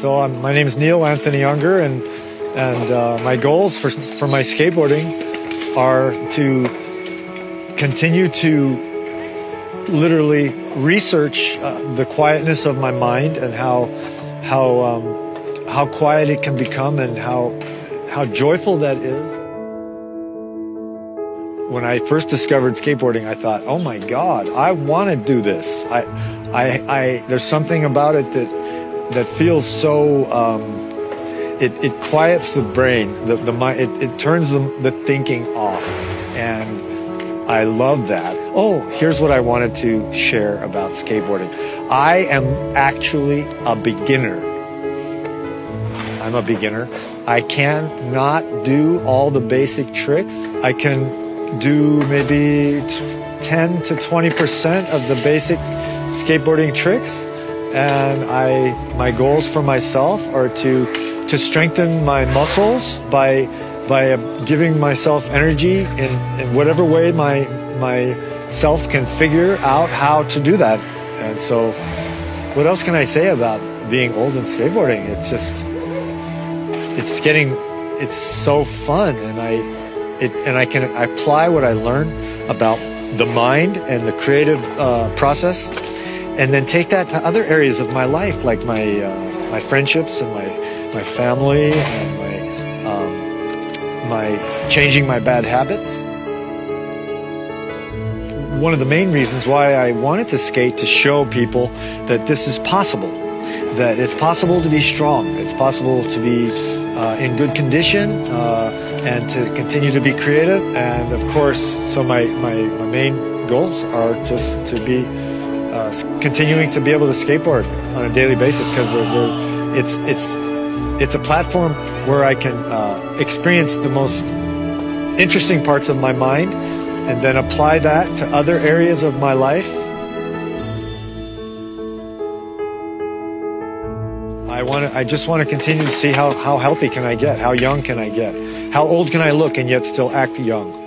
So um, my name is Neil Anthony Unger, and and uh, my goals for for my skateboarding are to continue to literally research uh, the quietness of my mind and how how um, how quiet it can become and how how joyful that is. When I first discovered skateboarding, I thought, "Oh my God, I want to do this." I, I, I, there's something about it that that feels so um, it, it quiets the brain the, the mind it, it turns the, the thinking off. And i love that. Oh here's what i wanted to share about skateboarding. I am actually a beginner. I'm a beginner. I can not do all the basic tricks. I can do maybe 10 to 20 percent of the basic skateboarding tricks and I my goals for myself are to to strengthen my muscles by by giving myself energy in, in whatever way my my self can figure out how to do that. And so what else can I say about being old and skateboarding? It's just it's getting it's so fun and I it and I can apply what I learn about the mind and the creative uh, process and then take that to other areas of my life, like my uh, my friendships and my my family and my um, my changing my bad habits. One of the main reasons why I wanted to skate to show people that this is possible, that it's possible to be strong, it's possible to be uh, in good condition, uh, and to continue to be creative. And of course, so my, my, my main goals are just to be uh, continuing to be able to skateboard on a daily basis because it's it's it's a platform where I can uh, experience the most interesting parts of my mind and then apply that to other areas of my life. I want to, I just want to continue to see how, how healthy can I get? How young can I get? How old can I look and yet still act young?